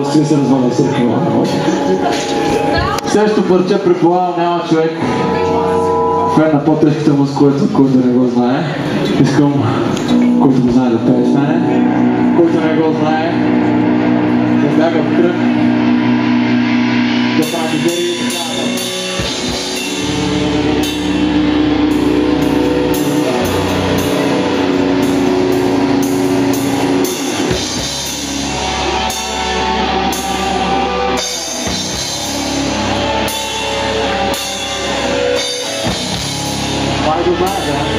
Ще се разваля църква. Следващото парче предполагам няма човек фен на по-тежката музика, който, който не го знае. Искам, който го знае да пее с мене, който не го знае, да бяга в кръг, да прави дори и така. Rádio Vaga.